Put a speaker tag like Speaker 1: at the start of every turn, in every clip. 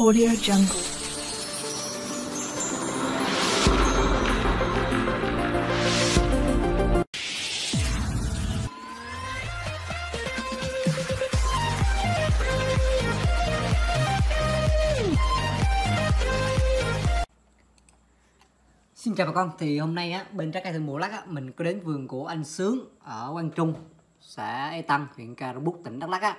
Speaker 1: Audio Jungle.
Speaker 2: Xin chào bà con, thì hôm nay á, bên trái cây thường Mùa Lắc á, mình có đến vườn của anh Sướng ở Quang Trung, xã E Tăng, huyện Cà Rô Búc, tỉnh Đắk Lắk á.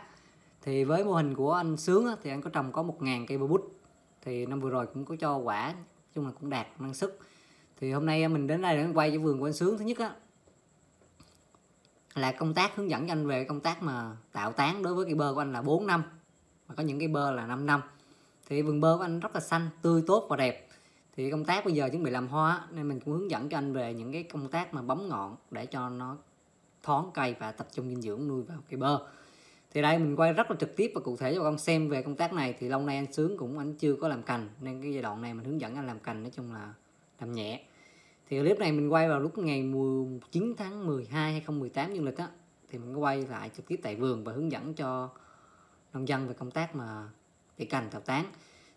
Speaker 2: Thì với mô hình của anh Sướng á, thì anh có trồng có 1.000 cây bơ bút. Thì năm vừa rồi cũng có cho quả, nói chung là cũng đạt năng suất. Thì hôm nay mình đến đây để quay cho vườn của anh Sướng. Thứ nhất á, là công tác hướng dẫn cho anh về công tác mà tạo tán đối với cây bơ của anh là 4 năm. Và có những cây bơ là 5 năm. Thì vườn bơ của anh rất là xanh, tươi tốt và đẹp thì công tác bây giờ chuẩn bị làm hoa nên mình cũng hướng dẫn cho anh về những cái công tác mà bấm ngọn để cho nó thoáng cây và tập trung dinh dưỡng nuôi vào cây bơ thì đây, mình quay rất là trực tiếp và cụ thể cho con xem về công tác này. Thì lâu nay anh sướng cũng, anh chưa có làm cành, nên cái giai đoạn này mình hướng dẫn anh làm cành nói chung là làm nhẹ. Thì clip này mình quay vào lúc ngày 19 tháng 12 2018 dương lịch á. Thì mình quay lại trực tiếp tại vườn và hướng dẫn cho nông dân về công tác mà tỉa cành tạo tán.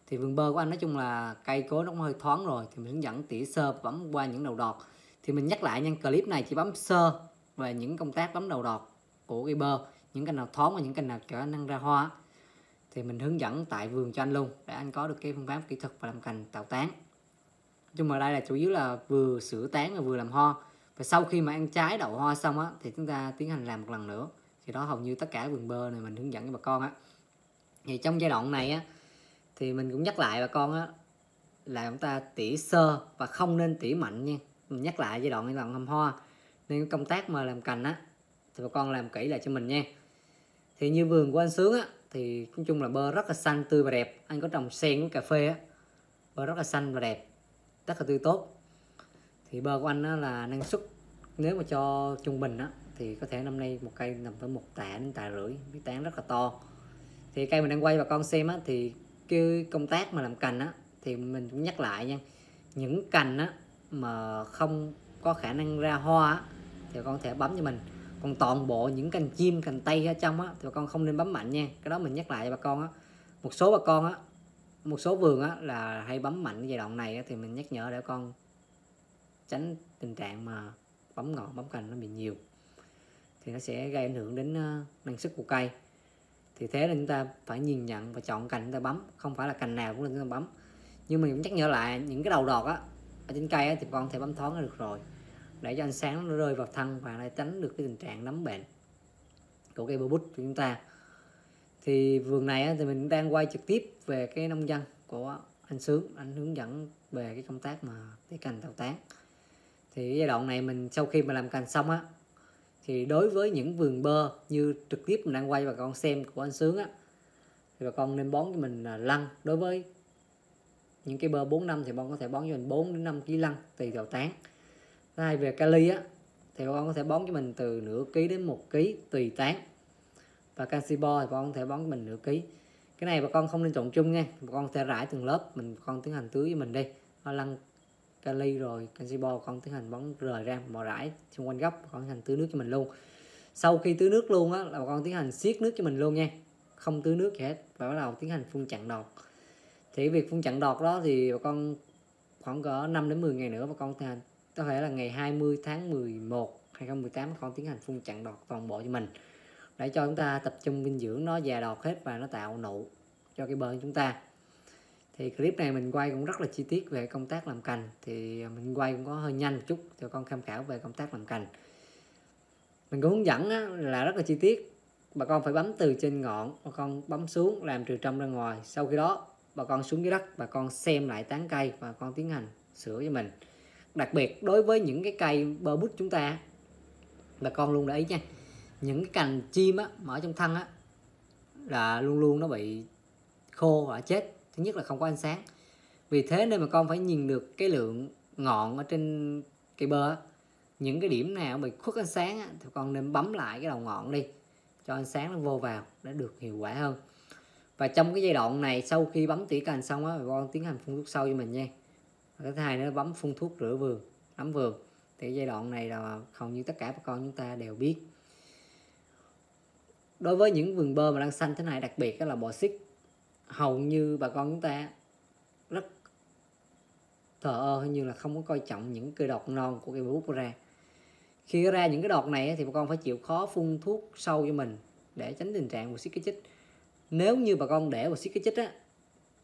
Speaker 2: Thì vườn bơ của anh nói chung là cây cối nó cũng hơi thoáng rồi, thì mình hướng dẫn tỉa sơ bấm qua những đầu đọt. Thì mình nhắc lại nha, clip này chỉ bấm sơ về những công tác bấm đầu đọt của cây bơ những cành nào thoáng và những cành nào trở năng ra hoa thì mình hướng dẫn tại vườn cho anh luôn, để anh có được cái phương pháp kỹ thuật và làm cành tạo tán. Nhưng mà đây là chủ yếu là vừa sửa tán và vừa làm hoa. Và sau khi mà ăn trái đậu hoa xong á, thì chúng ta tiến hành làm một lần nữa. Thì đó hầu như tất cả vườn bơ này mình hướng dẫn cho bà con á. Thì trong giai đoạn này á, thì mình cũng nhắc lại bà con á, là chúng ta tỉa sơ và không nên tỉa mạnh nha. Mình nhắc lại giai đoạn giai đoạn làm hoa. Nên công tác mà làm cành á, thì bà con làm kỹ lại cho mình nha thì như vườn của anh sướng á thì nói chung là bơ rất là xanh tươi và đẹp. Anh có trồng sen với cà phê á bơ rất là xanh và đẹp rất là tươi tốt. Thì bơ của anh á là năng suất nếu mà cho trung bình á thì có thể năm nay một cây nằm tới một tạ đến tạ rưỡi cái tán rất là to. Thì cây mình đang quay bà con xem á thì cái công tác mà làm cành á thì mình cũng nhắc lại nha. Những cành á mà không có khả năng ra hoa á, thì con thể bấm cho mình còn toàn bộ những cành chim cành tây ở trong á thì bà con không nên bấm mạnh nha. Cái đó mình nhắc lại cho bà con á. Một số bà con á một số vườn á là hay bấm mạnh giai đoạn này á, thì mình nhắc nhở để con tránh tình trạng mà bấm ngọn bấm cành nó bị nhiều. Thì nó sẽ gây ảnh hưởng đến ờ, năng suất của cây. Thì thế nên chúng ta phải nhìn nhận và chọn cành chúng ta bấm không phải là cành nào cũng là chúng ta bấm. Nhưng mình cũng nhắc nhở lại những cái đầu đọt á ở trên cây á, thì con thể bấm thoáng được rồi để cho ánh sáng nó rơi vào thân và để tránh được cái tình trạng nấm bệnh của cây bơ bút của chúng ta. Thì vườn này thì mình đang quay trực tiếp về cái nông dân của anh sướng, anh hướng dẫn về cái công tác mà tỉa cành tạo tán. Thì giai đoạn này mình sau khi mà làm cành xong á, thì đối với những vườn bơ như trực tiếp mình đang quay bà con xem của anh sướng á, thì bà con nên bón cho mình lăng. Đối với những cái bơ 4 năm thì bà con có thể bón cho mình 4 đến 5 kg lăng tùy vào tán hai về kali á, thì bà con có thể bón cho mình từ nửa ký đến một ký tùy tán. Và canxi bo thì bà con có thể bón cho mình nửa ký. Cái này bà con không nên trộn chung nha, bà con có thể rải từng lớp, mình con tiến hành tưới với mình đi. Lăng kali rồi canxi bo con tiến hành bón rời ra mò rải xung quanh gốc con tiến hành tưới nước cho mình luôn. Sau khi tưới nước luôn á, là bà con tiến hành siết nước cho mình luôn nha. Không tưới nước gì hết, và bắt đầu tiến hành phun chặn đọt. Thì việc phun chặn đọt đó thì bà con khoảng cỡ 5 đến 10 ngày nữa, bà con tiến hành có thể là ngày 20 tháng 11 2018 bà con tiến hành phun chặn đọt toàn bộ cho mình. Để cho chúng ta tập trung dinh dưỡng nó, già đọt hết và nó tạo nụ cho cái bơ chúng ta. Thì clip này mình quay cũng rất là chi tiết về công tác làm cành. Thì à, mình quay cũng có hơi nhanh một chút cho con tham khảo về công tác làm cành. Mình cũng hướng dẫn là rất là chi tiết. Bà con phải bấm từ trên ngọn, bà con bấm xuống, làm từ trong ra ngoài. Sau khi đó, bà con xuống dưới đất, bà con xem lại tán cây và con tiến hành sửa cho mình đặc biệt đối với những cái cây bơ bút chúng ta. Bà con luôn để ý nha. Những cái cành chim á mà ở trong thân á là luôn luôn nó bị khô và chết. Thứ nhất là không có ánh sáng. Vì thế nên mà con phải nhìn được cái lượng ngọn ở trên cây bơ những cái điểm nào bị khuất ánh sáng á, thì con nên bấm lại cái đầu ngọn đi cho ánh sáng nó vô vào để được hiệu quả hơn. Và trong cái giai đoạn này sau khi bấm tỉa cành xong á con tiến hành phun thuốc sâu cho mình nha cái thứ hai nữa bấm phun thuốc rửa vườn nắm vườn. Thì giai đoạn này là hầu như tất cả bà con chúng ta đều biết. Đối với những vườn bơ mà đang xanh thế này, đặc biệt là bò xích hầu như bà con chúng ta rất thờ ơ như là không có coi trọng những cây đọt non của cây bút ra. Khi ra những cái đọt này thì bà con phải chịu khó phun thuốc sâu cho mình để tránh tình trạng bò xích cái chích. Nếu như bà con để bò xích cái chích á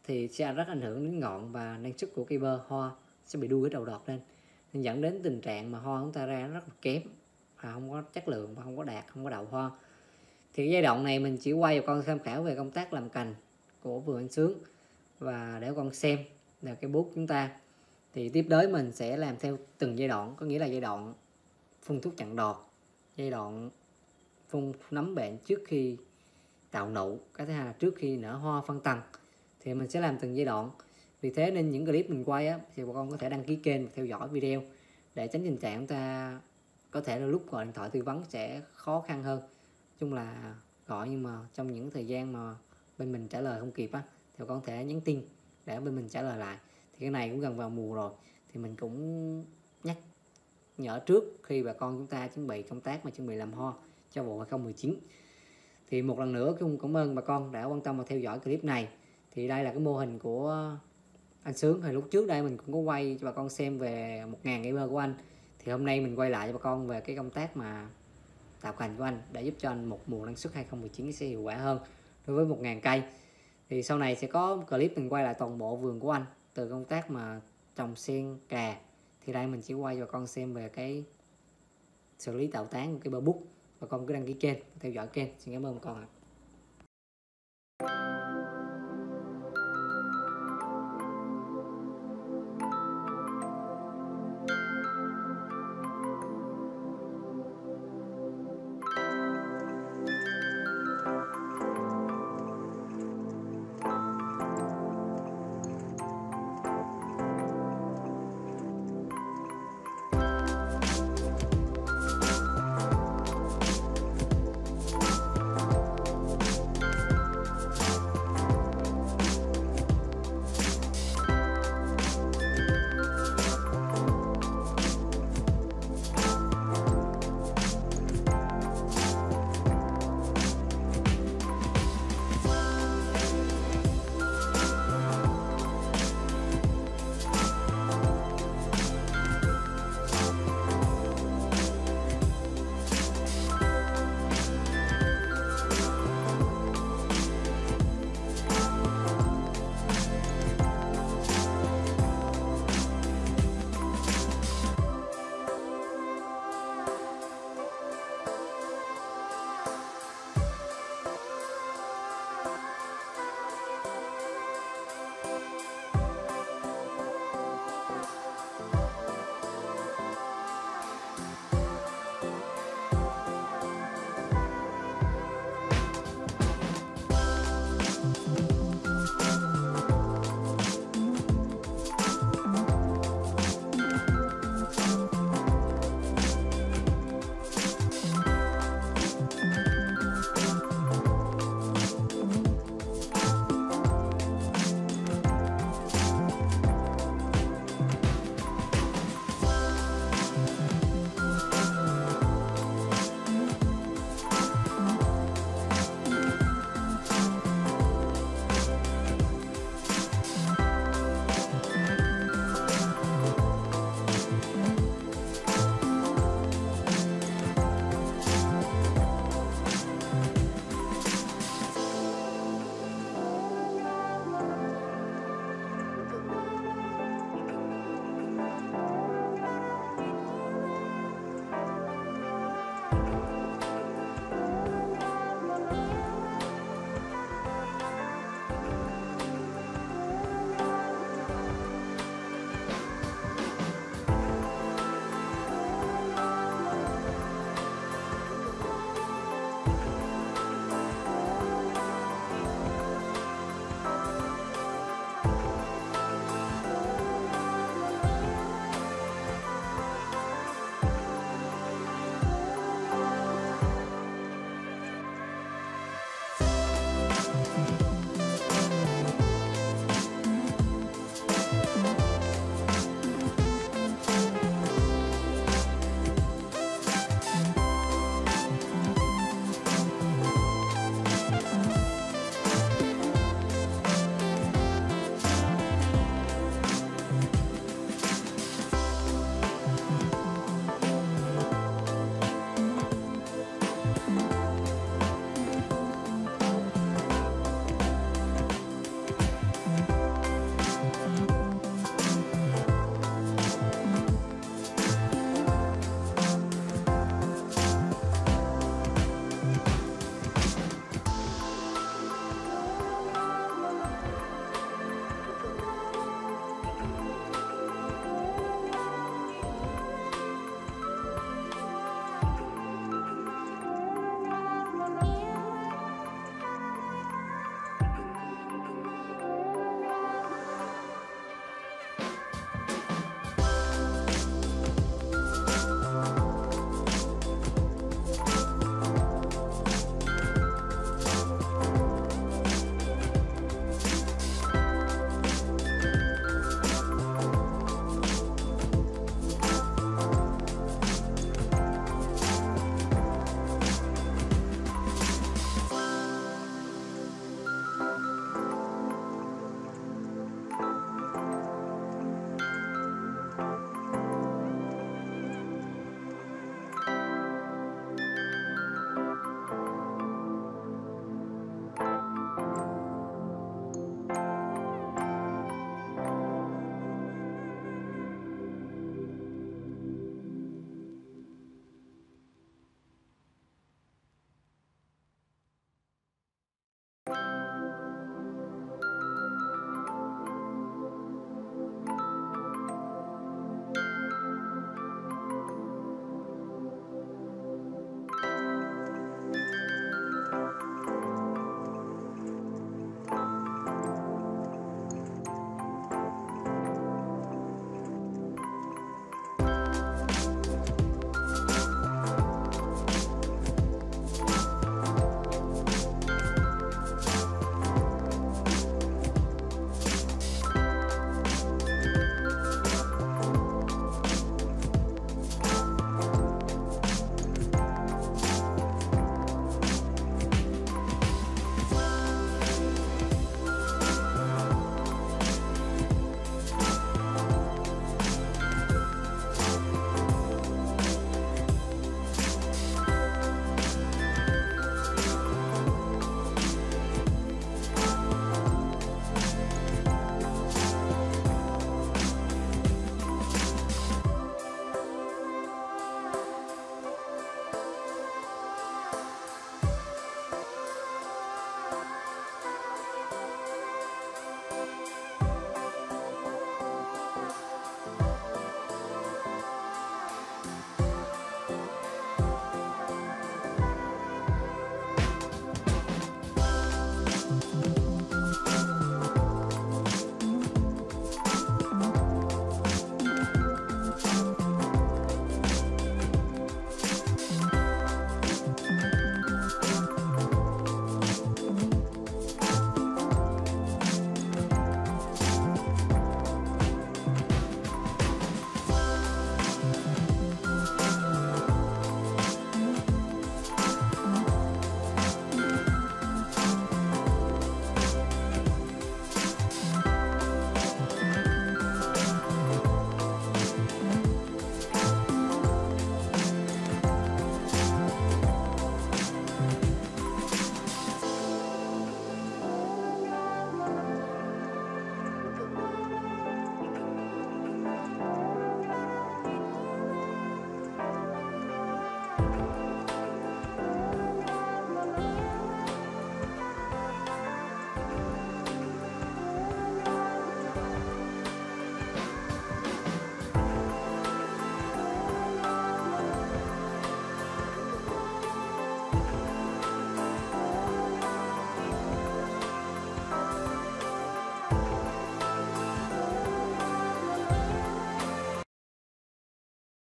Speaker 2: thì sẽ rất ảnh hưởng đến ngọn và năng suất của cây bơ, hoa sẽ bị đuôi cái đầu đọt lên. Nên dẫn đến tình trạng mà hoa chúng ta ra rất là kém và không có chất lượng và không có đạt, không có đậu hoa. Thì giai đoạn này mình chỉ quay cho con tham khảo về công tác làm cành của vườn anh sướng và để con xem là cái bút chúng ta. Thì tiếp tới mình sẽ làm theo từng giai đoạn, có nghĩa là giai đoạn phun thuốc chặn đọt, giai đoạn phun nấm bệnh trước khi tạo nụ, cái thứ hai là trước khi nở hoa phân tầng thì mình sẽ làm từng giai đoạn. Vì thế nên những clip mình quay á, thì bà con có thể đăng ký kênh và theo dõi video để tránh tình trạng chúng ta có thể là lúc gọi điện thoại tư vấn sẽ khó khăn hơn. Chung là gọi nhưng mà trong những thời gian mà bên mình trả lời không kịp á thì bà con có thể nhắn tin để bên mình trả lời lại. Thì cái này cũng gần vào mùa rồi thì mình cũng nhắc nhở trước khi bà con chúng ta chuẩn bị công tác mà chuẩn bị làm ho cho vụ 2019 thì một lần nữa cũng cảm ơn bà con đã quan tâm và theo dõi clip này thì đây là cái mô hình của anh Sướng. Hồi lúc trước đây mình cũng có quay cho bà con xem về 1.000 cây của anh. Thì hôm nay mình quay lại cho bà con về cái công tác mà tạo cành của anh để giúp cho anh một mùa năng suất 2019 sẽ hiệu quả hơn đối với 1.000 cây. Thì sau này sẽ có clip mình quay lại toàn bộ vườn của anh, từ công tác mà trồng sen, cà. Thì đây mình chỉ quay cho bà con xem về cái xử lý tạo tán của cái bơ bút. Bà con cứ đăng ký kênh, theo dõi kênh. Xin cảm ơn bà con ạ.